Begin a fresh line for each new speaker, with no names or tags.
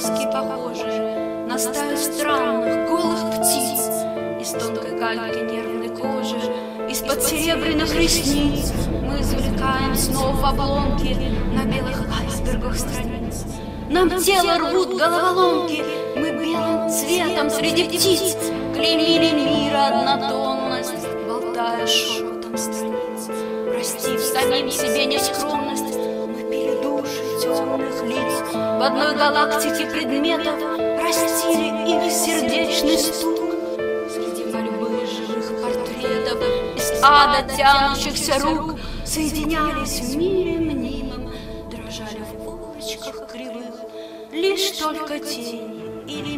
сказки похожие На стаю странных голых птиц Из тонкой гальки нервной кожи Из-под серебряных ресниц. Мы извлекаем снова обломки На белых айсбергах страниц. Нам тело рвут головоломки. Мы белым цветом среди птиц. Клеймили мира однотонность Болтая шепотом страниц. Простив самим себе нескромность. В одной галактике предметов Простили их сердечный стук. Среди мольбы живых портретов Из ада тянущихся рук Соединялись в мире мнимом Дрожали в улочках кривых Лишь только тени или